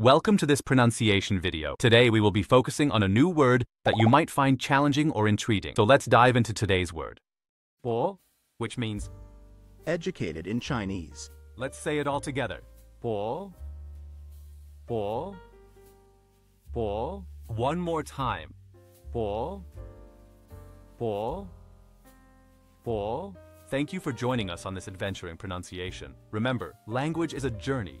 Welcome to this pronunciation video. Today we will be focusing on a new word that you might find challenging or intriguing. So let's dive into today's word. Bo, which means, Educated in Chinese. let's say it all together. Bo, bo, bo. One more time. Bo, bo, bo. Thank you for joining us on this adventure in pronunciation. Remember, language is a journey,